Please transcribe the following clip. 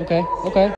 Okay, okay.